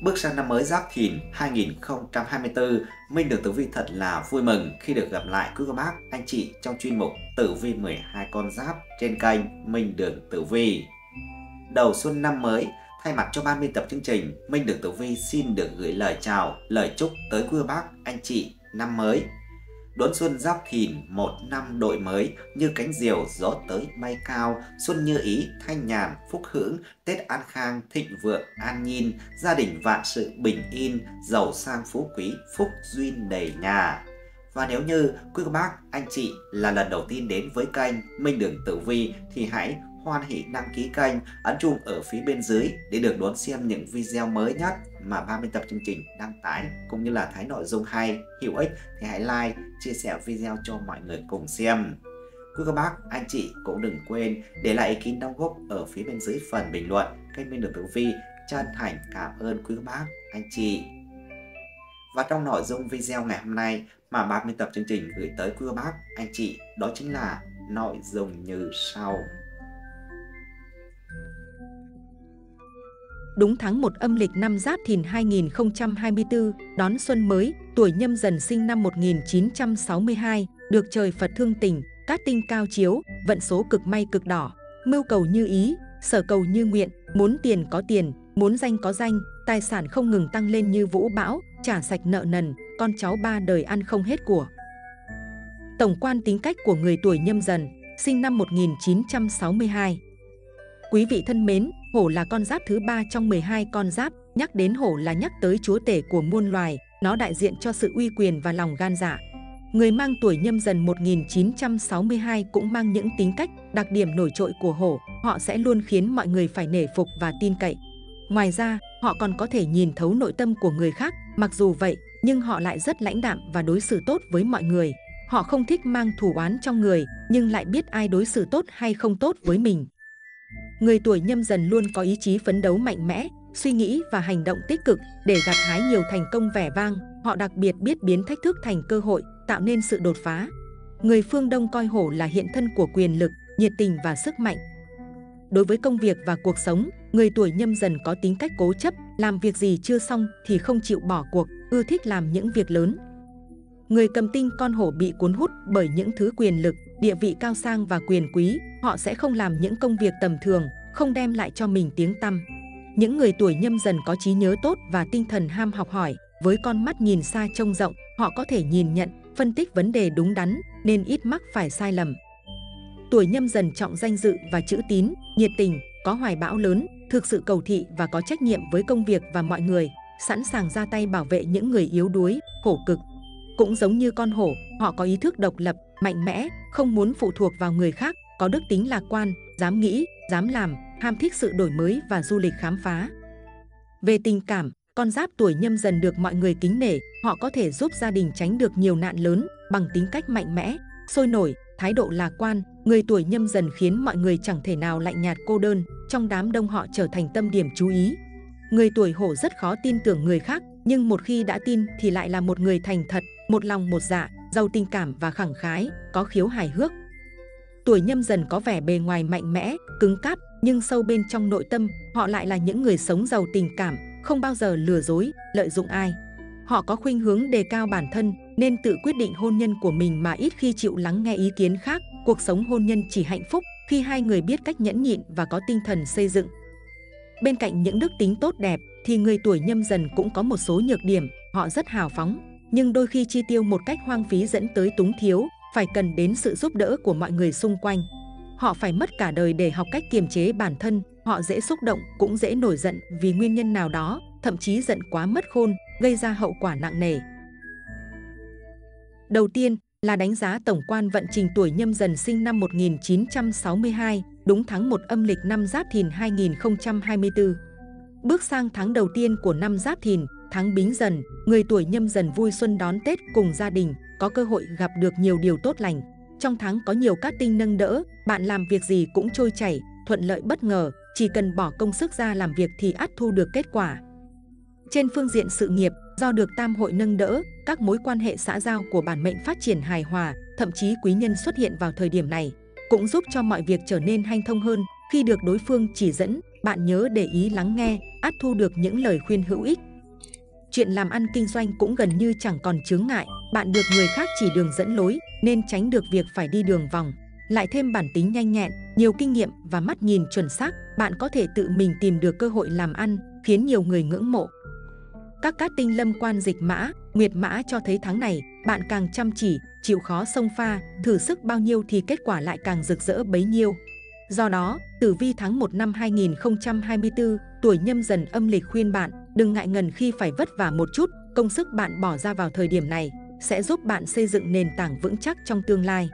Bước sang năm mới Giáp Thìn 2024, Minh được Tử Vi thật là vui mừng khi được gặp lại quý cô bác, anh chị trong chuyên mục Tử Vi 12 con giáp trên kênh Minh Đường Tử Vi. Đầu xuân năm mới, thay mặt cho ban biên tập chương trình, Minh Đường Tử Vi xin được gửi lời chào, lời chúc tới quý cô bác, anh chị năm mới Đón xuân giáp thìn một năm đội mới như cánh diều gió tới bay cao, xuân như ý, thanh nhàn, phúc hưởng, Tết an khang, thịnh vượng, an nhiên, gia đình vạn sự bình yên, giàu sang phú quý, phúc duyên đầy nhà. Và nếu như quý cô bác, anh chị là lần đầu tiên đến với kênh Minh Đường Tử Vi thì hãy hoan hỷ đăng ký kênh, ấn chuông ở phía bên dưới để được đón xem những video mới nhất mà 30 tập chương trình đăng tải cũng như là thấy nội dung hay, hữu ích thì hãy like, chia sẻ video cho mọi người cùng xem. Quý các bác, anh chị cũng đừng quên để lại ý kiến đóng góp ở phía bên dưới phần bình luận. Kênh Minh Được Tử Vi chân thành cảm ơn quý các bác, anh chị. Và trong nội dung video ngày hôm nay mà 30 tập chương trình gửi tới quý bác, anh chị đó chính là nội dung như sau. Đúng tháng 1 âm lịch năm Giáp Thìn 2024, đón xuân mới, tuổi nhâm dần sinh năm 1962, được trời Phật thương tình, cát tinh cao chiếu, vận số cực may cực đỏ, mưu cầu như ý, sở cầu như nguyện, muốn tiền có tiền, muốn danh có danh, tài sản không ngừng tăng lên như vũ bão, trả sạch nợ nần, con cháu ba đời ăn không hết của. Tổng quan tính cách của người tuổi nhâm dần, sinh năm 1962. Quý vị thân mến, hổ là con giáp thứ ba trong 12 con giáp. Nhắc đến hổ là nhắc tới chúa tể của muôn loài. Nó đại diện cho sự uy quyền và lòng gan dạ. Người mang tuổi nhâm dần 1962 cũng mang những tính cách, đặc điểm nổi trội của hổ. Họ sẽ luôn khiến mọi người phải nể phục và tin cậy. Ngoài ra, họ còn có thể nhìn thấu nội tâm của người khác. Mặc dù vậy, nhưng họ lại rất lãnh đạm và đối xử tốt với mọi người. Họ không thích mang thù oán trong người, nhưng lại biết ai đối xử tốt hay không tốt với mình. Người tuổi nhâm dần luôn có ý chí phấn đấu mạnh mẽ, suy nghĩ và hành động tích cực để gặt hái nhiều thành công vẻ vang. Họ đặc biệt biết biến thách thức thành cơ hội, tạo nên sự đột phá. Người phương Đông coi hổ là hiện thân của quyền lực, nhiệt tình và sức mạnh. Đối với công việc và cuộc sống, người tuổi nhâm dần có tính cách cố chấp, làm việc gì chưa xong thì không chịu bỏ cuộc, ưa thích làm những việc lớn. Người cầm tinh con hổ bị cuốn hút bởi những thứ quyền lực, địa vị cao sang và quyền quý, họ sẽ không làm những công việc tầm thường, không đem lại cho mình tiếng tăm. Những người tuổi nhâm dần có trí nhớ tốt và tinh thần ham học hỏi, với con mắt nhìn xa trông rộng, họ có thể nhìn nhận, phân tích vấn đề đúng đắn, nên ít mắc phải sai lầm. Tuổi nhâm dần trọng danh dự và chữ tín, nhiệt tình, có hoài bão lớn, thực sự cầu thị và có trách nhiệm với công việc và mọi người, sẵn sàng ra tay bảo vệ những người yếu đuối, khổ cực. Cũng giống như con hổ, họ có ý thức độc lập, mạnh mẽ, không muốn phụ thuộc vào người khác, có đức tính lạc quan, dám nghĩ, dám làm, ham thích sự đổi mới và du lịch khám phá. Về tình cảm, con giáp tuổi nhâm dần được mọi người kính nể, họ có thể giúp gia đình tránh được nhiều nạn lớn bằng tính cách mạnh mẽ, sôi nổi, thái độ lạc quan. Người tuổi nhâm dần khiến mọi người chẳng thể nào lạnh nhạt cô đơn, trong đám đông họ trở thành tâm điểm chú ý. Người tuổi hổ rất khó tin tưởng người khác, nhưng một khi đã tin thì lại là một người thành thật, một lòng một dạ, giàu tình cảm và khẳng khái, có khiếu hài hước. Tuổi nhâm dần có vẻ bề ngoài mạnh mẽ, cứng cáp, nhưng sâu bên trong nội tâm, họ lại là những người sống giàu tình cảm, không bao giờ lừa dối, lợi dụng ai. Họ có khuynh hướng đề cao bản thân, nên tự quyết định hôn nhân của mình mà ít khi chịu lắng nghe ý kiến khác. Cuộc sống hôn nhân chỉ hạnh phúc khi hai người biết cách nhẫn nhịn và có tinh thần xây dựng. Bên cạnh những đức tính tốt đẹp, thì người tuổi nhâm dần cũng có một số nhược điểm, họ rất hào phóng, nhưng đôi khi chi tiêu một cách hoang phí dẫn tới túng thiếu, phải cần đến sự giúp đỡ của mọi người xung quanh. Họ phải mất cả đời để học cách kiềm chế bản thân, họ dễ xúc động, cũng dễ nổi giận vì nguyên nhân nào đó, thậm chí giận quá mất khôn, gây ra hậu quả nặng nề. Đầu tiên là đánh giá tổng quan vận trình tuổi nhâm dần sinh năm 1962, đúng tháng 1 âm lịch năm Giáp Thìn 2024. Bước sang tháng đầu tiên của năm Giáp Thìn, tháng Bính Dần, người tuổi nhâm dần vui xuân đón Tết cùng gia đình, có cơ hội gặp được nhiều điều tốt lành. Trong tháng có nhiều các tinh nâng đỡ, bạn làm việc gì cũng trôi chảy, thuận lợi bất ngờ, chỉ cần bỏ công sức ra làm việc thì ắt thu được kết quả. Trên phương diện sự nghiệp, do được tam hội nâng đỡ, các mối quan hệ xã giao của bản mệnh phát triển hài hòa, thậm chí quý nhân xuất hiện vào thời điểm này, cũng giúp cho mọi việc trở nên hanh thông hơn khi được đối phương chỉ dẫn, bạn nhớ để ý lắng nghe, ắt thu được những lời khuyên hữu ích chuyện làm ăn kinh doanh cũng gần như chẳng còn chướng ngại, bạn được người khác chỉ đường dẫn lối nên tránh được việc phải đi đường vòng. Lại thêm bản tính nhanh nhẹn, nhiều kinh nghiệm và mắt nhìn chuẩn xác, bạn có thể tự mình tìm được cơ hội làm ăn, khiến nhiều người ngưỡng mộ. Các cát tinh lâm quan dịch mã, nguyệt mã cho thấy tháng này, bạn càng chăm chỉ, chịu khó sông pha, thử sức bao nhiêu thì kết quả lại càng rực rỡ bấy nhiêu. Do đó, tử vi tháng 1 năm 2024, tuổi nhâm dần âm lịch khuyên bạn đừng ngại ngần khi phải vất vả một chút, công sức bạn bỏ ra vào thời điểm này sẽ giúp bạn xây dựng nền tảng vững chắc trong tương lai.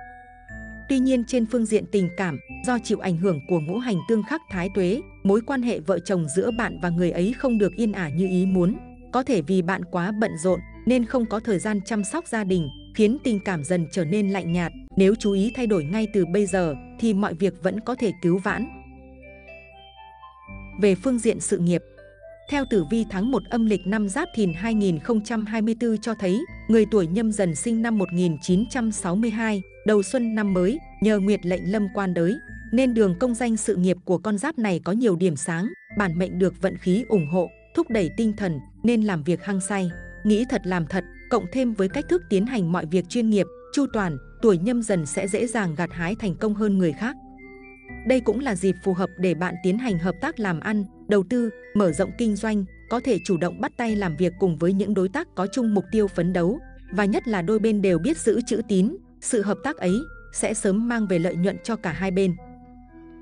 Tuy nhiên trên phương diện tình cảm, do chịu ảnh hưởng của ngũ hành tương khắc thái tuế, mối quan hệ vợ chồng giữa bạn và người ấy không được yên ả như ý muốn. Có thể vì bạn quá bận rộn nên không có thời gian chăm sóc gia đình, khiến tình cảm dần trở nên lạnh nhạt. Nếu chú ý thay đổi ngay từ bây giờ thì mọi việc vẫn có thể cứu vãn. Về phương diện sự nghiệp, theo tử vi tháng 1 âm lịch năm Giáp Thìn 2024 cho thấy, người tuổi nhâm dần sinh năm 1962, đầu xuân năm mới, nhờ nguyệt lệnh lâm quan đới, nên đường công danh sự nghiệp của con giáp này có nhiều điểm sáng, bản mệnh được vận khí ủng hộ, thúc đẩy tinh thần, nên làm việc hăng say, nghĩ thật làm thật, cộng thêm với cách thức tiến hành mọi việc chuyên nghiệp, chu toàn, tuổi nhâm dần sẽ dễ dàng gặt hái thành công hơn người khác. Đây cũng là dịp phù hợp để bạn tiến hành hợp tác làm ăn, đầu tư, mở rộng kinh doanh, có thể chủ động bắt tay làm việc cùng với những đối tác có chung mục tiêu phấn đấu, và nhất là đôi bên đều biết giữ chữ tín, sự hợp tác ấy sẽ sớm mang về lợi nhuận cho cả hai bên.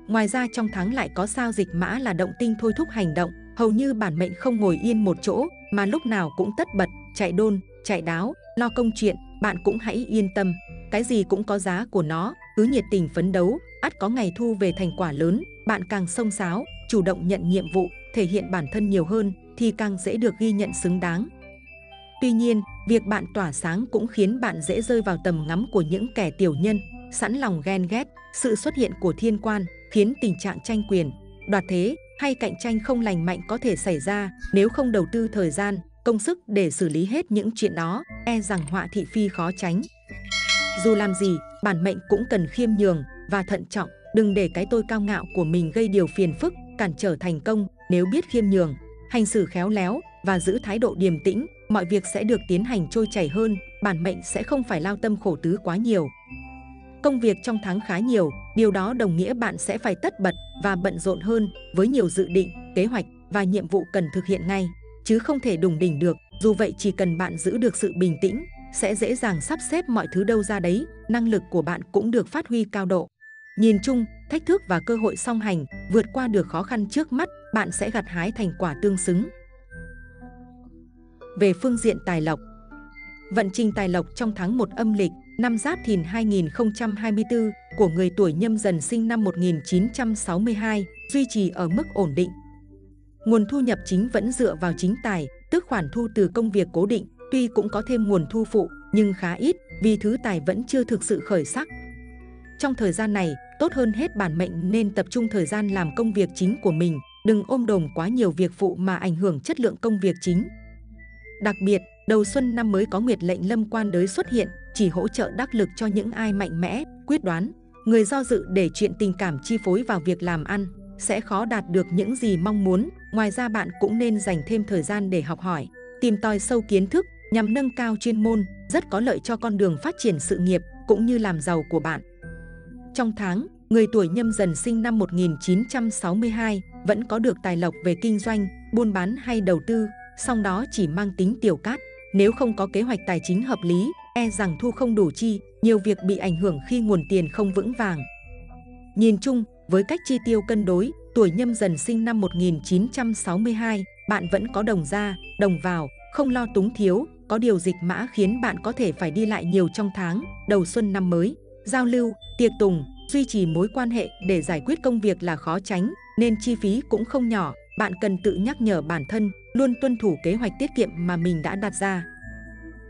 Ngoài ra trong tháng lại có sao dịch mã là động tinh thôi thúc hành động, hầu như bản mệnh không ngồi yên một chỗ mà lúc nào cũng tất bật, chạy đôn, chạy đáo, lo công chuyện, bạn cũng hãy yên tâm, cái gì cũng có giá của nó, cứ nhiệt tình phấn đấu, ắt có ngày thu về thành quả lớn, bạn càng sông sáo, chủ động nhận nhiệm vụ, thể hiện bản thân nhiều hơn thì càng dễ được ghi nhận xứng đáng. Tuy nhiên, việc bạn tỏa sáng cũng khiến bạn dễ rơi vào tầm ngắm của những kẻ tiểu nhân, sẵn lòng ghen ghét, sự xuất hiện của thiên quan khiến tình trạng tranh quyền, đoạt thế hay cạnh tranh không lành mạnh có thể xảy ra nếu không đầu tư thời gian, công sức để xử lý hết những chuyện đó, e rằng họa thị phi khó tránh. Dù làm gì, bản mệnh cũng cần khiêm nhường và thận trọng, đừng để cái tôi cao ngạo của mình gây điều phiền phức, cản trở thành công. Nếu biết khiêm nhường, hành xử khéo léo và giữ thái độ điềm tĩnh, mọi việc sẽ được tiến hành trôi chảy hơn, bản mệnh sẽ không phải lao tâm khổ tứ quá nhiều. Công việc trong tháng khá nhiều, điều đó đồng nghĩa bạn sẽ phải tất bật và bận rộn hơn với nhiều dự định, kế hoạch và nhiệm vụ cần thực hiện ngay, chứ không thể đùng đỉnh được. Dù vậy chỉ cần bạn giữ được sự bình tĩnh, sẽ dễ dàng sắp xếp mọi thứ đâu ra đấy, năng lực của bạn cũng được phát huy cao độ. Nhìn chung, thách thức và cơ hội song hành, vượt qua được khó khăn trước mắt, bạn sẽ gặt hái thành quả tương xứng. Về phương diện tài lộc Vận trình tài lộc trong tháng 1 âm lịch, năm Giáp Thìn 2024 của người tuổi nhâm dần sinh năm 1962 duy trì ở mức ổn định. Nguồn thu nhập chính vẫn dựa vào chính tài, tức khoản thu từ công việc cố định, tuy cũng có thêm nguồn thu phụ nhưng khá ít vì thứ tài vẫn chưa thực sự khởi sắc. Trong thời gian này, tốt hơn hết bản mệnh nên tập trung thời gian làm công việc chính của mình, đừng ôm đồm quá nhiều việc phụ mà ảnh hưởng chất lượng công việc chính. Đặc biệt, đầu xuân năm mới có nguyệt lệnh lâm quan đới xuất hiện, chỉ hỗ trợ đắc lực cho những ai mạnh mẽ, quyết đoán. Người do dự để chuyện tình cảm chi phối vào việc làm ăn, sẽ khó đạt được những gì mong muốn. Ngoài ra bạn cũng nên dành thêm thời gian để học hỏi, tìm tòi sâu kiến thức nhằm nâng cao chuyên môn, rất có lợi cho con đường phát triển sự nghiệp cũng như làm giàu của bạn. Trong tháng, người tuổi nhâm dần sinh năm 1962 vẫn có được tài lộc về kinh doanh, buôn bán hay đầu tư, song đó chỉ mang tính tiểu cát. Nếu không có kế hoạch tài chính hợp lý, e rằng thu không đủ chi, nhiều việc bị ảnh hưởng khi nguồn tiền không vững vàng. Nhìn chung, với cách chi tiêu cân đối, tuổi nhâm dần sinh năm 1962, bạn vẫn có đồng ra, đồng vào, không lo túng thiếu, có điều dịch mã khiến bạn có thể phải đi lại nhiều trong tháng, đầu xuân năm mới, giao lưu, tiệc tùng, duy trì mối quan hệ để giải quyết công việc là khó tránh, nên chi phí cũng không nhỏ. Bạn cần tự nhắc nhở bản thân, luôn tuân thủ kế hoạch tiết kiệm mà mình đã đặt ra.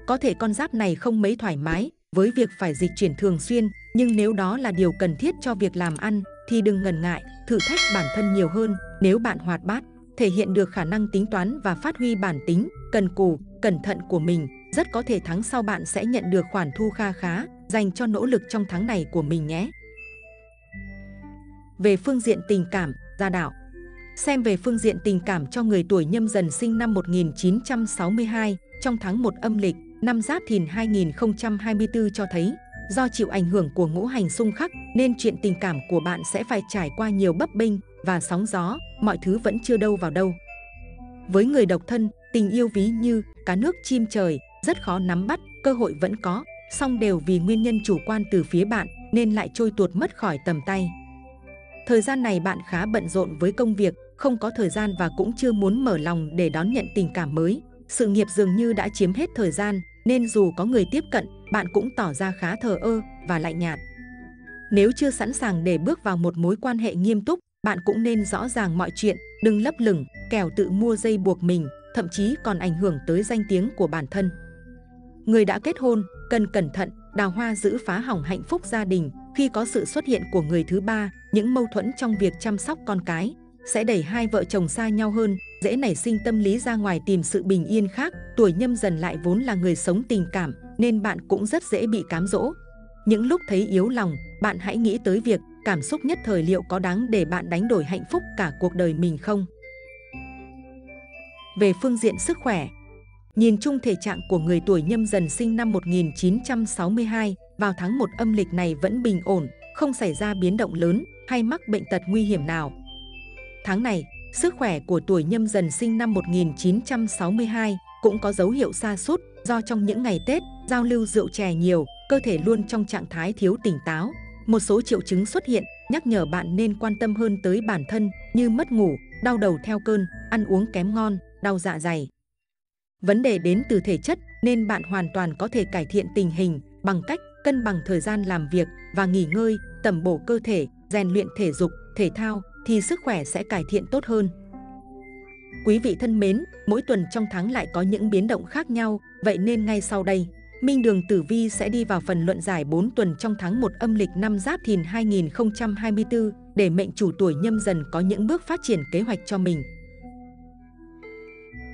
Có thể con giáp này không mấy thoải mái với việc phải dịch chuyển thường xuyên, nhưng nếu đó là điều cần thiết cho việc làm ăn, thì đừng ngần ngại, thử thách bản thân nhiều hơn. Nếu bạn hoạt bát, thể hiện được khả năng tính toán và phát huy bản tính, cần cù, cẩn thận của mình, rất có thể tháng sau bạn sẽ nhận được khoản thu kha khá dành cho nỗ lực trong tháng này của mình nhé. Về phương diện tình cảm, gia đạo Xem về phương diện tình cảm cho người tuổi nhâm dần sinh năm 1962, trong tháng 1 âm lịch, năm Giáp Thìn 2024 cho thấy, do chịu ảnh hưởng của ngũ hành xung khắc nên chuyện tình cảm của bạn sẽ phải trải qua nhiều bấp bênh và sóng gió, mọi thứ vẫn chưa đâu vào đâu. Với người độc thân, tình yêu ví như cá nước chim trời, rất khó nắm bắt, cơ hội vẫn có, song đều vì nguyên nhân chủ quan từ phía bạn nên lại trôi tuột mất khỏi tầm tay. Thời gian này bạn khá bận rộn với công việc, không có thời gian và cũng chưa muốn mở lòng để đón nhận tình cảm mới. Sự nghiệp dường như đã chiếm hết thời gian, nên dù có người tiếp cận, bạn cũng tỏ ra khá thờ ơ và lạnh nhạt. Nếu chưa sẵn sàng để bước vào một mối quan hệ nghiêm túc, bạn cũng nên rõ ràng mọi chuyện, đừng lấp lửng, kẻo tự mua dây buộc mình, thậm chí còn ảnh hưởng tới danh tiếng của bản thân. Người đã kết hôn, cần cẩn thận, đào hoa giữ phá hỏng hạnh phúc gia đình khi có sự xuất hiện của người thứ ba, những mâu thuẫn trong việc chăm sóc con cái sẽ đẩy hai vợ chồng xa nhau hơn, dễ nảy sinh tâm lý ra ngoài tìm sự bình yên khác. Tuổi nhâm dần lại vốn là người sống tình cảm, nên bạn cũng rất dễ bị cám dỗ. Những lúc thấy yếu lòng, bạn hãy nghĩ tới việc cảm xúc nhất thời liệu có đáng để bạn đánh đổi hạnh phúc cả cuộc đời mình không? Về phương diện sức khỏe, Nhìn chung thể trạng của người tuổi nhâm dần sinh năm 1962 vào tháng 1 âm lịch này vẫn bình ổn, không xảy ra biến động lớn hay mắc bệnh tật nguy hiểm nào. Tháng này, sức khỏe của tuổi nhâm dần sinh năm 1962 cũng có dấu hiệu sa sút do trong những ngày Tết giao lưu rượu chè nhiều, cơ thể luôn trong trạng thái thiếu tỉnh táo. Một số triệu chứng xuất hiện nhắc nhở bạn nên quan tâm hơn tới bản thân như mất ngủ, đau đầu theo cơn, ăn uống kém ngon, đau dạ dày. Vấn đề đến từ thể chất nên bạn hoàn toàn có thể cải thiện tình hình bằng cách cân bằng thời gian làm việc và nghỉ ngơi, tầm bổ cơ thể, rèn luyện thể dục, thể thao thì sức khỏe sẽ cải thiện tốt hơn. Quý vị thân mến, mỗi tuần trong tháng lại có những biến động khác nhau, vậy nên ngay sau đây, Minh Đường Tử Vi sẽ đi vào phần luận giải 4 tuần trong tháng 1 âm lịch năm Giáp Thìn 2024 để mệnh chủ tuổi nhâm dần có những bước phát triển kế hoạch cho mình.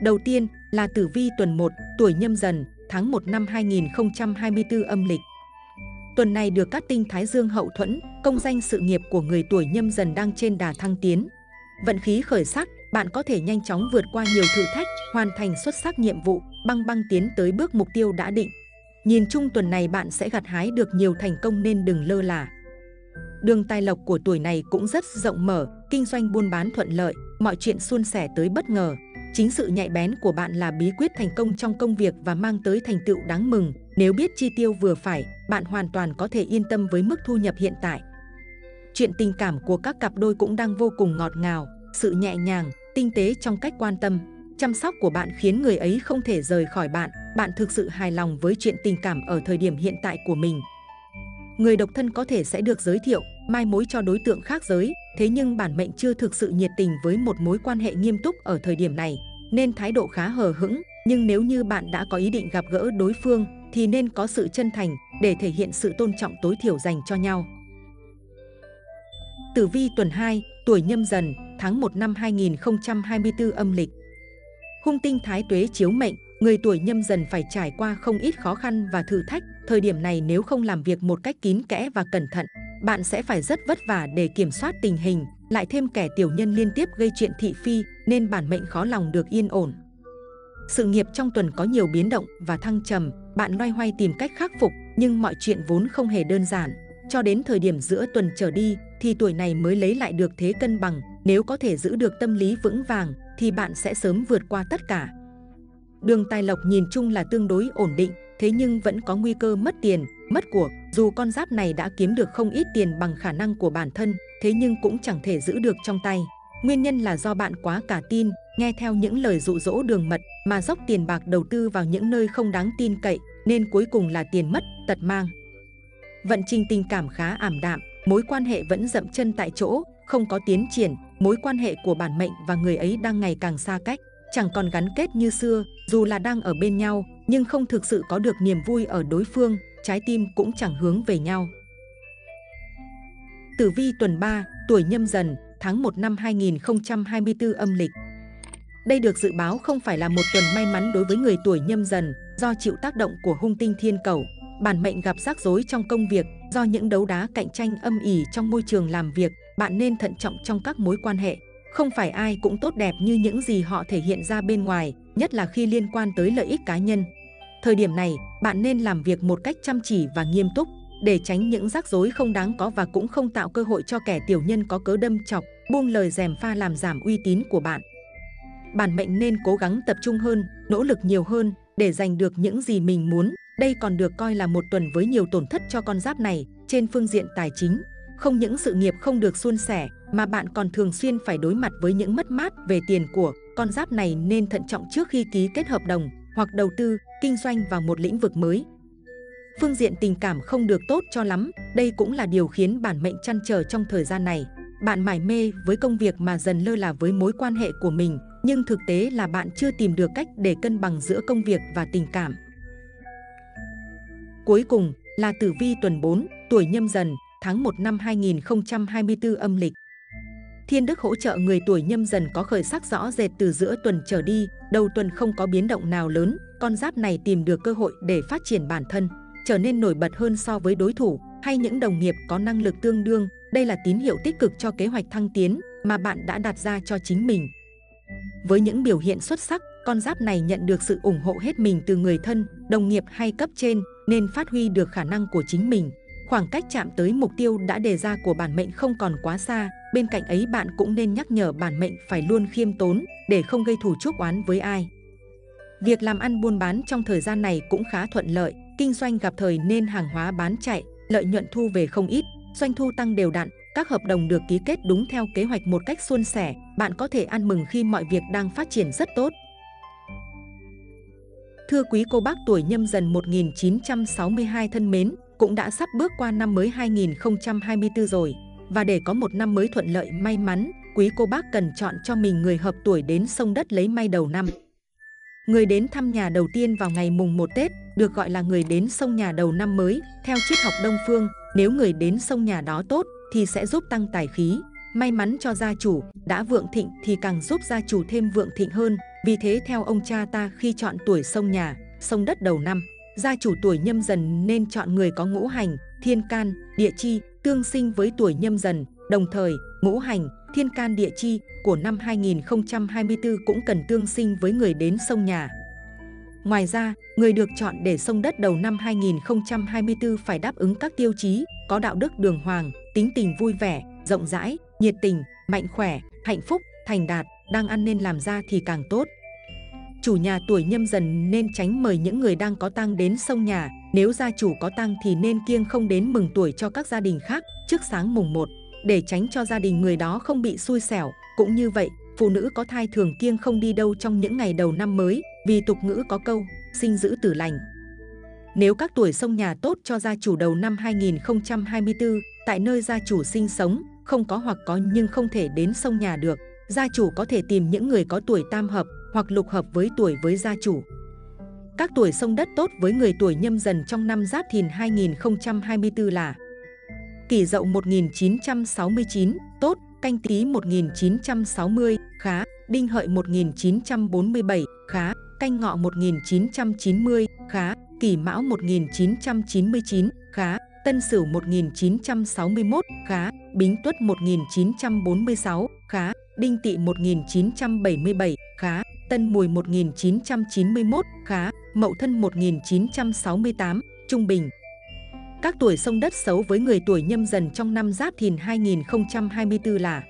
Đầu tiên là tử vi tuần 1, tuổi nhâm dần, tháng 1 năm 2024 âm lịch. Tuần này được các tinh Thái Dương hậu thuẫn, công danh sự nghiệp của người tuổi nhâm dần đang trên đà thăng tiến. Vận khí khởi sắc, bạn có thể nhanh chóng vượt qua nhiều thử thách, hoàn thành xuất sắc nhiệm vụ, băng băng tiến tới bước mục tiêu đã định. Nhìn chung tuần này bạn sẽ gặt hái được nhiều thành công nên đừng lơ là. Đường tài lộc của tuổi này cũng rất rộng mở, kinh doanh buôn bán thuận lợi, mọi chuyện suôn sẻ tới bất ngờ. Chính sự nhạy bén của bạn là bí quyết thành công trong công việc và mang tới thành tựu đáng mừng. Nếu biết chi tiêu vừa phải, bạn hoàn toàn có thể yên tâm với mức thu nhập hiện tại. Chuyện tình cảm của các cặp đôi cũng đang vô cùng ngọt ngào, sự nhẹ nhàng, tinh tế trong cách quan tâm, chăm sóc của bạn khiến người ấy không thể rời khỏi bạn. Bạn thực sự hài lòng với chuyện tình cảm ở thời điểm hiện tại của mình. Người độc thân có thể sẽ được giới thiệu, mai mối cho đối tượng khác giới, thế nhưng bản mệnh chưa thực sự nhiệt tình với một mối quan hệ nghiêm túc ở thời điểm này, nên thái độ khá hờ hững. Nhưng nếu như bạn đã có ý định gặp gỡ đối phương, thì nên có sự chân thành để thể hiện sự tôn trọng tối thiểu dành cho nhau. Tử vi tuần 2, tuổi nhâm dần, tháng 1 năm 2024 âm lịch. Hung tinh thái tuế chiếu mệnh, người tuổi nhâm dần phải trải qua không ít khó khăn và thử thách. Thời điểm này nếu không làm việc một cách kín kẽ và cẩn thận, bạn sẽ phải rất vất vả để kiểm soát tình hình. Lại thêm kẻ tiểu nhân liên tiếp gây chuyện thị phi nên bản mệnh khó lòng được yên ổn. Sự nghiệp trong tuần có nhiều biến động và thăng trầm, bạn loay hoay tìm cách khắc phục nhưng mọi chuyện vốn không hề đơn giản. Cho đến thời điểm giữa tuần trở đi thì tuổi này mới lấy lại được thế cân bằng. Nếu có thể giữ được tâm lý vững vàng thì bạn sẽ sớm vượt qua tất cả. Đường tài lộc nhìn chung là tương đối ổn định, thế nhưng vẫn có nguy cơ mất tiền, mất của. Dù con giáp này đã kiếm được không ít tiền bằng khả năng của bản thân, thế nhưng cũng chẳng thể giữ được trong tay. Nguyên nhân là do bạn quá cả tin, nghe theo những lời dụ dỗ đường mật mà dốc tiền bạc đầu tư vào những nơi không đáng tin cậy, nên cuối cùng là tiền mất, tật mang. Vận trình tình cảm khá ảm đạm, mối quan hệ vẫn dậm chân tại chỗ, không có tiến triển, mối quan hệ của bản mệnh và người ấy đang ngày càng xa cách, chẳng còn gắn kết như xưa, dù là đang ở bên nhau, nhưng không thực sự có được niềm vui ở đối phương, trái tim cũng chẳng hướng về nhau. Tử vi tuần 3, tuổi nhâm dần, tháng 1 năm 2024 âm lịch. Đây được dự báo không phải là một tuần may mắn đối với người tuổi nhâm dần, do chịu tác động của hung tinh thiên cầu. Bản mệnh gặp rắc rối trong công việc, do những đấu đá cạnh tranh âm ỉ trong môi trường làm việc, bạn nên thận trọng trong các mối quan hệ. Không phải ai cũng tốt đẹp như những gì họ thể hiện ra bên ngoài, nhất là khi liên quan tới lợi ích cá nhân. Thời điểm này, bạn nên làm việc một cách chăm chỉ và nghiêm túc để tránh những rắc rối không đáng có và cũng không tạo cơ hội cho kẻ tiểu nhân có cớ đâm chọc, buông lời dèm pha làm giảm uy tín của bạn. Bản mệnh nên cố gắng tập trung hơn, nỗ lực nhiều hơn để giành được những gì mình muốn. Đây còn được coi là một tuần với nhiều tổn thất cho con giáp này trên phương diện tài chính. Không những sự nghiệp không được suôn sẻ mà bạn còn thường xuyên phải đối mặt với những mất mát về tiền của. Con giáp này nên thận trọng trước khi ký kết hợp đồng hoặc đầu tư, kinh doanh vào một lĩnh vực mới. Phương diện tình cảm không được tốt cho lắm, đây cũng là điều khiến bản mệnh chăn trở trong thời gian này. Bạn mải mê với công việc mà dần lơ là với mối quan hệ của mình, nhưng thực tế là bạn chưa tìm được cách để cân bằng giữa công việc và tình cảm. Cuối cùng là tử vi tuần 4, tuổi nhâm dần, tháng 1 năm 2024 âm lịch. Thiên đức hỗ trợ người tuổi nhâm dần có khởi sắc rõ rệt từ giữa tuần trở đi, đầu tuần không có biến động nào lớn, con giáp này tìm được cơ hội để phát triển bản thân, trở nên nổi bật hơn so với đối thủ hay những đồng nghiệp có năng lực tương đương. Đây là tín hiệu tích cực cho kế hoạch thăng tiến mà bạn đã đặt ra cho chính mình. Với những biểu hiện xuất sắc, con giáp này nhận được sự ủng hộ hết mình từ người thân, đồng nghiệp hay cấp trên nên phát huy được khả năng của chính mình. Khoảng cách chạm tới mục tiêu đã đề ra của bản mệnh không còn quá xa, bên cạnh ấy bạn cũng nên nhắc nhở bản mệnh phải luôn khiêm tốn để không gây thù chuốc oán với ai. Việc làm ăn buôn bán trong thời gian này cũng khá thuận lợi, kinh doanh gặp thời nên hàng hóa bán chạy, lợi nhuận thu về không ít, doanh thu tăng đều đặn, các hợp đồng được ký kết đúng theo kế hoạch một cách suôn sẻ, bạn có thể ăn mừng khi mọi việc đang phát triển rất tốt. Thưa quý cô bác tuổi nhâm dần 1962 thân mến, cũng đã sắp bước qua năm mới 2024 rồi. Và để có một năm mới thuận lợi may mắn, quý cô bác cần chọn cho mình người hợp tuổi đến sông đất lấy may đầu năm. Người đến thăm nhà đầu tiên vào ngày mùng 1 Tết được gọi là người đến sông nhà đầu năm mới. Theo triết học Đông Phương, nếu người đến sông nhà đó tốt thì sẽ giúp tăng tài khí, may mắn cho gia chủ, đã vượng thịnh thì càng giúp gia chủ thêm vượng thịnh hơn. Vì thế theo ông cha ta khi chọn tuổi sông nhà, sông đất đầu năm, gia chủ tuổi nhâm dần nên chọn người có ngũ hành, thiên can, địa chi, tương sinh với tuổi nhâm dần. Đồng thời, ngũ hành, thiên can địa chi của năm 2024 cũng cần tương sinh với người đến sông nhà. Ngoài ra, người được chọn để sông đất đầu năm 2024 phải đáp ứng các tiêu chí, có đạo đức đường hoàng, tính tình vui vẻ, rộng rãi, nhiệt tình, mạnh khỏe, hạnh phúc, thành đạt, đang ăn nên làm ra thì càng tốt. Chủ nhà tuổi nhâm dần nên tránh mời những người đang có tang đến sông nhà, nếu gia chủ có tang thì nên kiêng không đến mừng tuổi cho các gia đình khác trước sáng mùng 1, để tránh cho gia đình người đó không bị xui xẻo. Cũng như vậy, phụ nữ có thai thường kiêng không đi đâu trong những ngày đầu năm mới, vì tục ngữ có câu, sinh giữ tử lành. Nếu các tuổi sông nhà tốt cho gia chủ đầu năm 2024, tại nơi gia chủ sinh sống, không có hoặc có nhưng không thể đến sông nhà được, gia chủ có thể tìm những người có tuổi tam hợp hoặc lục hợp với tuổi với gia chủ. Các tuổi sông đất tốt với người tuổi nhâm dần trong năm Giáp Thìn 2024 là Kỷ Dậu 1969, tốt, Canh Tý 1960, khá, Đinh Hợi 1947, khá, Canh Ngọ 1990, khá, Kỷ Mão 1999, khá, Tân Sửu 1961, khá, Bính Tuất 1946, khá, Đinh Tỵ 1977, khá, Tân Mùi 1991, khá, Mậu Thân 1968, trung bình. Các tuổi sông đất xấu với người tuổi nhâm dần trong năm Giáp Thìn 2024 là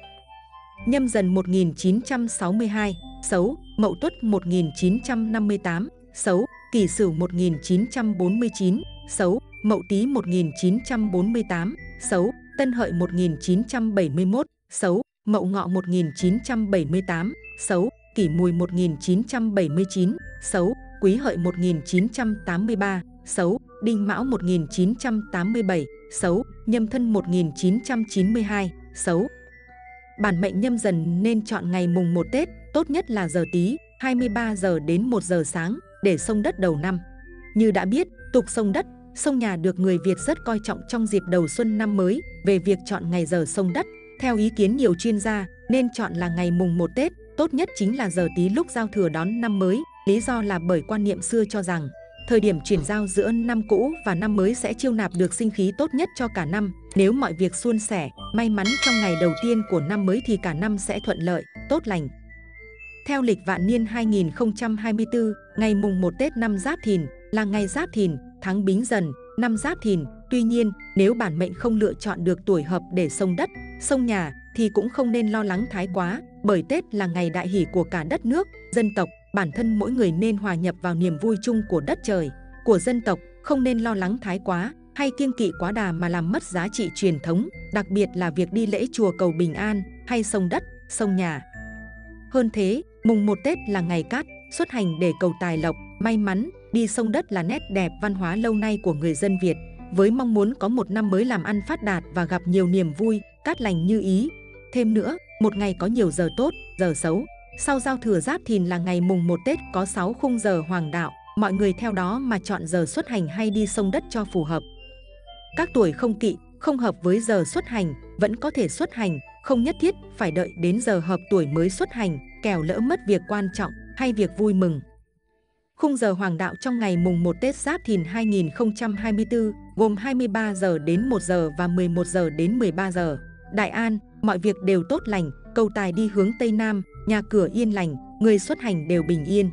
Nhâm dần 1962, xấu, Mậu Tuất 1958, xấu, Kỷ Sửu 1949, xấu, Mậu Tý 1948, xấu, Tân Hợi 1971, xấu, Mậu Ngọ 1978, xấu, Kỷ Mùi 1979, xấu, Quý Hợi 1983, xấu, Đinh Mão 1987, xấu, Nhâm Thân 1992, xấu. Bản mệnh nhâm dần nên chọn ngày mùng 1 Tết, tốt nhất là giờ tí, 23 giờ đến 1 giờ sáng, để sông đất đầu năm. Như đã biết, tục sông đất, sông nhà được người Việt rất coi trọng trong dịp đầu xuân năm mới về việc chọn ngày giờ sông đất. Theo ý kiến nhiều chuyên gia, nên chọn là ngày mùng 1 Tết, tốt nhất chính là giờ tí lúc giao thừa đón năm mới. Lý do là bởi quan niệm xưa cho rằng Thời điểm chuyển giao giữa năm cũ và năm mới sẽ chiêu nạp được sinh khí tốt nhất cho cả năm. Nếu mọi việc suôn sẻ, may mắn trong ngày đầu tiên của năm mới thì cả năm sẽ thuận lợi, tốt lành. Theo lịch vạn niên 2024, ngày mùng 1 Tết năm Giáp Thìn là ngày Giáp Thìn, tháng Bính Dần, năm Giáp Thìn. Tuy nhiên, nếu bản mệnh không lựa chọn được tuổi hợp để sông đất, sông nhà thì cũng không nên lo lắng thái quá, bởi Tết là ngày đại hỷ của cả đất nước, dân tộc, bản thân mỗi người nên hòa nhập vào niềm vui chung của đất trời, của dân tộc, không nên lo lắng thái quá hay kiêng kỵ quá đà mà làm mất giá trị truyền thống, đặc biệt là việc đi lễ chùa cầu bình an hay sông đất, sông nhà. Hơn thế, mùng 1 Tết là ngày cát, xuất hành để cầu tài lộc, may mắn, đi sông đất là nét đẹp văn hóa lâu nay của người dân Việt, với mong muốn có một năm mới làm ăn phát đạt và gặp nhiều niềm vui, cát lành như ý. Thêm nữa, một ngày có nhiều giờ tốt, giờ xấu. Sau giao thừa giáp thìn là ngày mùng 1 Tết có 6 khung giờ hoàng đạo, mọi người theo đó mà chọn giờ xuất hành hay đi sông đất cho phù hợp. Các tuổi không kỵ, không hợp với giờ xuất hành, vẫn có thể xuất hành, không nhất thiết phải đợi đến giờ hợp tuổi mới xuất hành, kẻo lỡ mất việc quan trọng hay việc vui mừng. Khung giờ hoàng đạo trong ngày mùng 1 Tết Giáp Thìn 2024 gồm 23 giờ đến 1 giờ và 11 giờ đến 13 giờ. Đại An, mọi việc đều tốt lành, cầu tài đi hướng Tây Nam, nhà cửa yên lành, người xuất hành đều bình yên.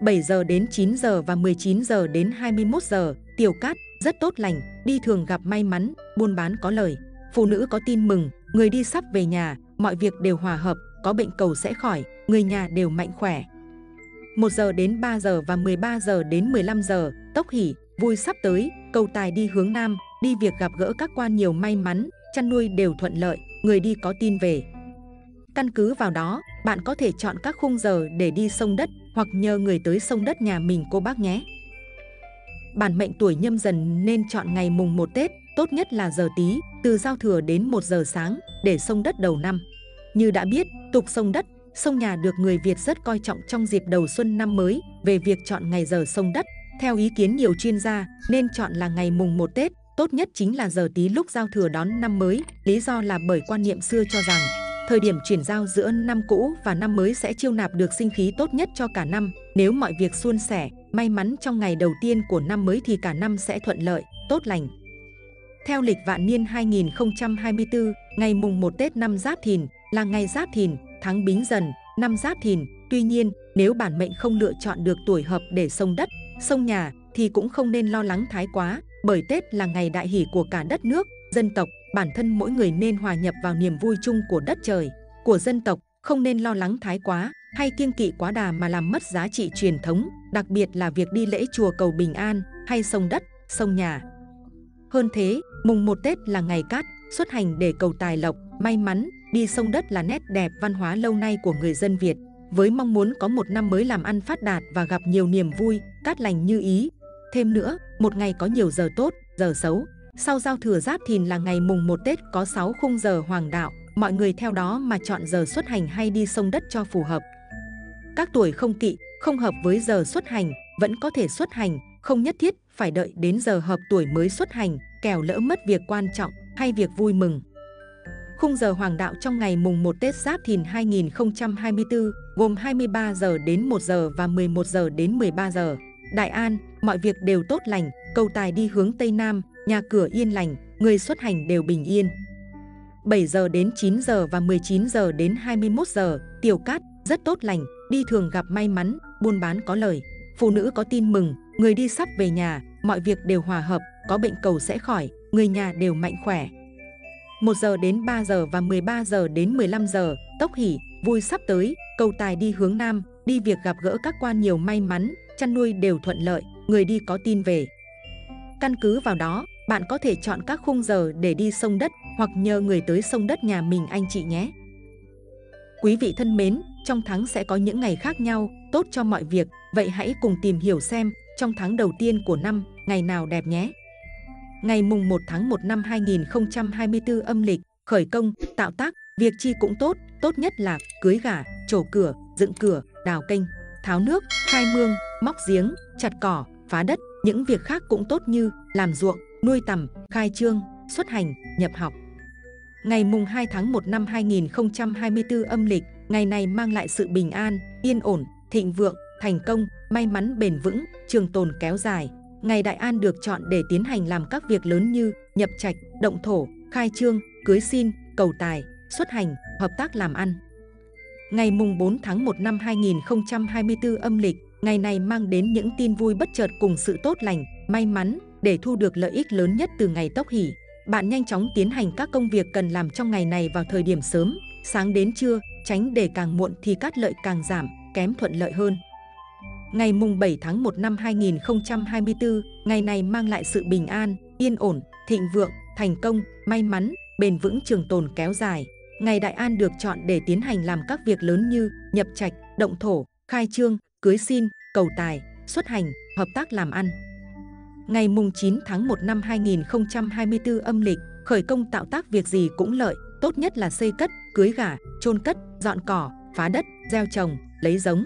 7 giờ đến 9 giờ và 19 giờ đến 21 giờ, tiểu cát, rất tốt lành, đi thường gặp may mắn, buôn bán có lời. Phụ nữ có tin mừng, người đi sắp về nhà, mọi việc đều hòa hợp, có bệnh cầu sẽ khỏi, người nhà đều mạnh khỏe. 1 giờ đến 3 giờ và 13 giờ đến 15 giờ, tốc hỉ, vui sắp tới, cầu tài đi hướng Nam, đi việc gặp gỡ các quan nhiều may mắn, chăn nuôi đều thuận lợi, người đi có tin về. Căn cứ vào đó, bạn có thể chọn các khung giờ để đi sông đất hoặc nhờ người tới sông đất nhà mình cô bác nhé. Bản mệnh tuổi nhâm dần nên chọn ngày mùng 1 Tết, tốt nhất là giờ tí, từ giao thừa đến 1 giờ sáng để sông đất đầu năm. Như đã biết, tục sông đất, sông nhà được người Việt rất coi trọng trong dịp đầu xuân năm mới về việc chọn ngày giờ sông đất. Theo ý kiến nhiều chuyên gia, nên chọn là ngày mùng 1 Tết, tốt nhất chính là giờ tí lúc giao thừa đón năm mới, lý do là bởi quan niệm xưa cho rằng thời điểm chuyển giao giữa năm cũ và năm mới sẽ chiêu nạp được sinh khí tốt nhất cho cả năm. Nếu mọi việc suôn sẻ, may mắn trong ngày đầu tiên của năm mới thì cả năm sẽ thuận lợi, tốt lành. Theo lịch vạn niên 2024, ngày mùng 1 Tết năm Giáp Thìn là ngày Giáp Thìn, tháng Bính Dần, năm Giáp Thìn. Tuy nhiên, nếu bản mệnh không lựa chọn được tuổi hợp để sông đất, sông nhà thì cũng không nên lo lắng thái quá, bởi Tết là ngày đại hỷ của cả đất nước, dân tộc, bản thân mỗi người nên hòa nhập vào niềm vui chung của đất trời, của dân tộc, không nên lo lắng thái quá hay kiêng kỵ quá đà mà làm mất giá trị truyền thống, đặc biệt là việc đi lễ chùa cầu bình an hay sông đất, sông nhà. Hơn thế, mùng 1 Tết là ngày cát, xuất hành để cầu tài lộc, may mắn, đi sông đất là nét đẹp văn hóa lâu nay của người dân Việt, với mong muốn có một năm mới làm ăn phát đạt và gặp nhiều niềm vui, cát lành như ý. Thêm nữa, một ngày có nhiều giờ tốt, giờ xấu. Sau giao thừa giáp thìn là ngày mùng 1 Tết có 6 khung giờ hoàng đạo, mọi người theo đó mà chọn giờ xuất hành hay đi sông đất cho phù hợp. Các tuổi không kỵ, không hợp với giờ xuất hành, vẫn có thể xuất hành, không nhất thiết phải đợi đến giờ hợp tuổi mới xuất hành, kẻo lỡ mất việc quan trọng hay việc vui mừng. Khung giờ hoàng đạo trong ngày mùng 1 Tết Giáp Thìn 2024 gồm 23 giờ đến 1 giờ và 11 giờ đến 13 giờ. Đại An, mọi việc đều tốt lành, cầu tài đi hướng Tây Nam, nhà cửa yên lành, người xuất hành đều bình yên. 7 giờ đến 9 giờ và 19 giờ đến 21 giờ, tiểu cát, rất tốt lành, đi thường gặp may mắn, buôn bán có lời. Phụ nữ có tin mừng, người đi sắp về nhà, mọi việc đều hòa hợp, có bệnh cầu sẽ khỏi, người nhà đều mạnh khỏe. 1 giờ đến 3 giờ và 13 giờ đến 15 giờ, tốc hỷ vui sắp tới, cầu tài đi hướng Nam, đi việc gặp gỡ các quan nhiều may mắn, chăn nuôi đều thuận lợi, người đi có tin về. Căn cứ vào đó, bạn có thể chọn các khung giờ để đi sông đất hoặc nhờ người tới sông đất nhà mình anh chị nhé. Quý vị thân mến, trong tháng sẽ có những ngày khác nhau, tốt cho mọi việc, vậy hãy cùng tìm hiểu xem trong tháng đầu tiên của năm, ngày nào đẹp nhé. Ngày mùng 1 tháng 1 năm 2024 âm lịch, khởi công, tạo tác, việc chi cũng tốt, tốt nhất là cưới gả, trổ cửa, dựng cửa, đào kênh, tháo nước, khai mương, móc giếng, chặt cỏ, phá đất, những việc khác cũng tốt như làm ruộng, nuôi tầm, khai trương, xuất hành, nhập học. Ngày mùng 2 tháng 1 năm 2024 âm lịch, ngày này mang lại sự bình an, yên ổn, thịnh vượng, thành công, may mắn bền vững, trường tồn kéo dài. Ngày Đại An được chọn để tiến hành làm các việc lớn như nhập trạch, động thổ, khai trương, cưới xin, cầu tài, xuất hành, hợp tác làm ăn. Ngày mùng 4 tháng 1 năm 2024 âm lịch, ngày này mang đến những tin vui bất chợt cùng sự tốt lành, may mắn để thu được lợi ích lớn nhất từ ngày tốc hỷ. Bạn nhanh chóng tiến hành các công việc cần làm trong ngày này vào thời điểm sớm, sáng đến trưa, tránh để càng muộn thì cát lợi càng giảm, kém thuận lợi hơn. Ngày mùng 7 tháng 1 năm 2024, ngày này mang lại sự bình an, yên ổn, thịnh vượng, thành công, may mắn, bền vững trường tồn kéo dài. Ngày Đại An được chọn để tiến hành làm các việc lớn như nhập trạch, động thổ, khai trương, cưới xin, cầu tài, xuất hành, hợp tác làm ăn. Ngày mùng 9 tháng 1 năm 2024 âm lịch, khởi công tạo tác việc gì cũng lợi, tốt nhất là xây cất, cưới gả, chôn cất, dọn cỏ, phá đất, gieo trồng, lấy giống.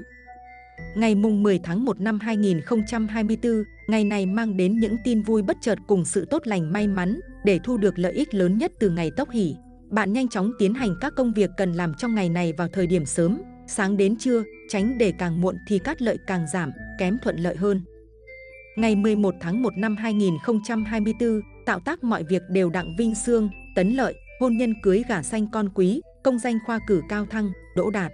Ngày mùng 10 tháng 1 năm 2024, ngày này mang đến những tin vui bất chợt cùng sự tốt lành may mắn để thu được lợi ích lớn nhất từ ngày tốc hỷ. Bạn nhanh chóng tiến hành các công việc cần làm trong ngày này vào thời điểm sớm, sáng đến trưa, tránh để càng muộn thì các lợi càng giảm, kém thuận lợi hơn. Ngày 11 tháng 1 năm 2024, tạo tác mọi việc đều đặng vinh xương, tấn lợi, hôn nhân cưới gả xanh con quý, công danh khoa cử cao thăng, đỗ đạt.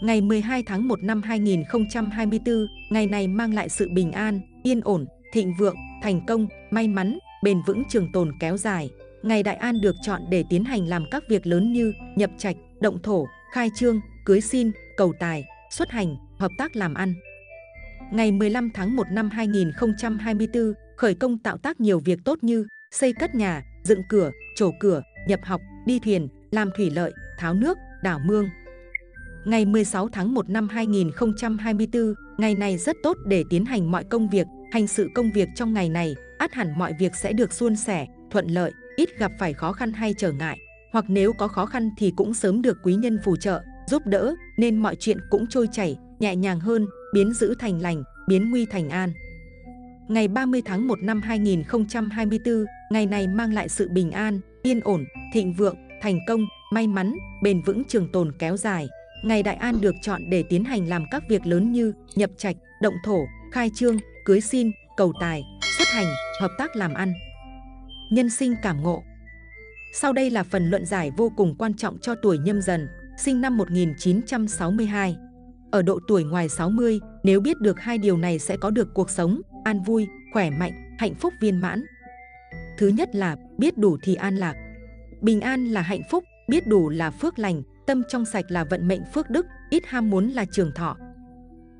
Ngày 12 tháng 1 năm 2024, ngày này mang lại sự bình an, yên ổn, thịnh vượng, thành công, may mắn, bền vững trường tồn kéo dài. Ngày Đại An được chọn để tiến hành làm các việc lớn như nhập trạch, động thổ, khai trương, cưới xin, cầu tài, xuất hành, hợp tác làm ăn. Ngày 15 tháng 1 năm 2024, khởi công tạo tác nhiều việc tốt như xây cất nhà, dựng cửa, trổ cửa, nhập học, đi thuyền, làm thủy lợi, tháo nước, đảo mương. Ngày 16 tháng 1 năm 2024, ngày này rất tốt để tiến hành mọi công việc, hành sự công việc trong ngày này, át hẳn mọi việc sẽ được suôn sẻ, thuận lợi, ít gặp phải khó khăn hay trở ngại. Hoặc nếu có khó khăn thì cũng sớm được quý nhân phù trợ, giúp đỡ, nên mọi chuyện cũng trôi chảy, nhẹ nhàng hơn, biến dữ thành lành, biến nguy thành an. Ngày 30 tháng 1 năm 2024, ngày này mang lại sự bình an, yên ổn, thịnh vượng, thành công, may mắn, bền vững trường tồn kéo dài. Ngày Đại An được chọn để tiến hành làm các việc lớn như nhập trạch, động thổ, khai trương, cưới xin, cầu tài, xuất hành, hợp tác làm ăn. Nhân sinh cảm ngộ Sau đây là phần luận giải vô cùng quan trọng cho tuổi nhâm dần, sinh năm 1962. Ở độ tuổi ngoài 60, nếu biết được hai điều này sẽ có được cuộc sống an vui, khỏe mạnh, hạnh phúc viên mãn. Thứ nhất là biết đủ thì an lạc. Bình an là hạnh phúc, biết đủ là phước lành, tâm trong sạch là vận mệnh phước đức, ít ham muốn là trường thọ.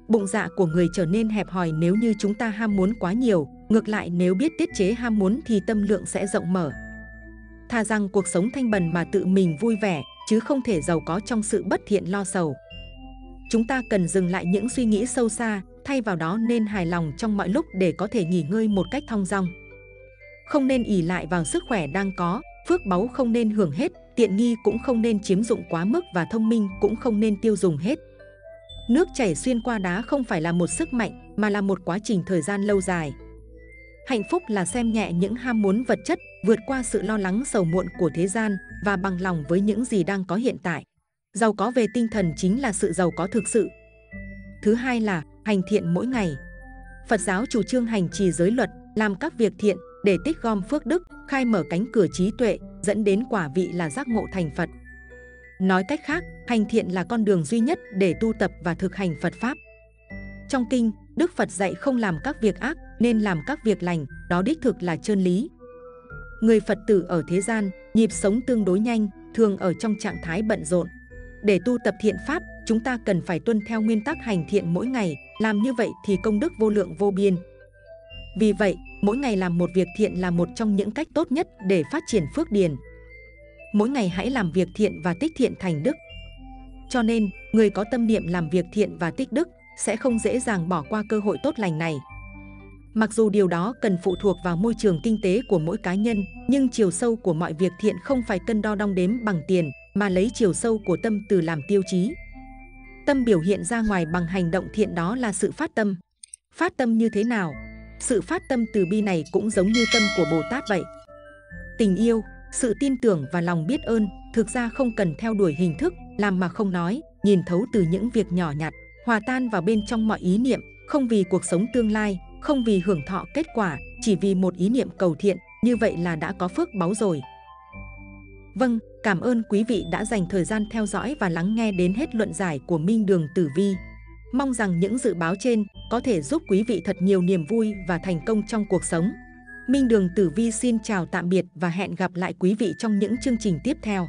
Bụng dạ của người trở nên hẹp hòi nếu như chúng ta ham muốn quá nhiều, ngược lại nếu biết tiết chế ham muốn thì tâm lượng sẽ rộng mở. Thà rằng cuộc sống thanh bần mà tự mình vui vẻ, chứ không thể giàu có trong sự bất thiện lo sầu. Chúng ta cần dừng lại những suy nghĩ sâu xa, thay vào đó nên hài lòng trong mọi lúc để có thể nghỉ ngơi một cách thong dong. Không nên ỉ lại vào sức khỏe đang có, phước báu không nên hưởng hết, tiện nghi cũng không nên chiếm dụng quá mức và thông minh cũng không nên tiêu dùng hết. Nước chảy xuyên qua đá không phải là một sức mạnh mà là một quá trình thời gian lâu dài. Hạnh phúc là xem nhẹ những ham muốn vật chất, vượt qua sự lo lắng sầu muộn của thế gian và bằng lòng với những gì đang có hiện tại. Giàu có về tinh thần chính là sự giàu có thực sự. Thứ hai là hành thiện mỗi ngày. Phật giáo chủ trương hành trì giới luật, làm các việc thiện để tích gom phước đức, khai mở cánh cửa trí tuệ, dẫn đến quả vị là giác ngộ thành Phật. Nói cách khác, hành thiện là con đường duy nhất để tu tập và thực hành Phật Pháp. Trong kinh, Đức Phật dạy không làm các việc ác, nên làm các việc lành, đó đích thực là chân lý. Người Phật tử ở thế gian, nhịp sống tương đối nhanh, thường ở trong trạng thái bận rộn. Để tu tập thiện Pháp, chúng ta cần phải tuân theo nguyên tắc hành thiện mỗi ngày, làm như vậy thì công đức vô lượng vô biên. Vì vậy, mỗi ngày làm một việc thiện là một trong những cách tốt nhất để phát triển phước điền. Mỗi ngày hãy làm việc thiện và tích thiện thành đức. Cho nên, người có tâm niệm làm việc thiện và tích đức sẽ không dễ dàng bỏ qua cơ hội tốt lành này. Mặc dù điều đó cần phụ thuộc vào môi trường kinh tế của mỗi cá nhân, nhưng chiều sâu của mọi việc thiện không phải cân đo đong đếm bằng tiền, mà lấy chiều sâu của tâm từ làm tiêu chí. Tâm biểu hiện ra ngoài bằng hành động thiện đó là sự phát tâm. Phát tâm như thế nào? Sự phát tâm từ bi này cũng giống như tâm của Bồ Tát vậy. Tình yêu, sự tin tưởng và lòng biết ơn thực ra không cần theo đuổi hình thức, làm mà không nói, nhìn thấu từ những việc nhỏ nhặt, hòa tan vào bên trong mọi ý niệm, không vì cuộc sống tương lai, không vì hưởng thọ kết quả, chỉ vì một ý niệm cầu thiện, như vậy là đã có phước báu rồi. Vâng, cảm ơn quý vị đã dành thời gian theo dõi và lắng nghe đến hết luận giải của Minh Đường Tử Vi. Mong rằng những dự báo trên có thể giúp quý vị thật nhiều niềm vui và thành công trong cuộc sống. Minh Đường Tử Vi xin chào tạm biệt và hẹn gặp lại quý vị trong những chương trình tiếp theo.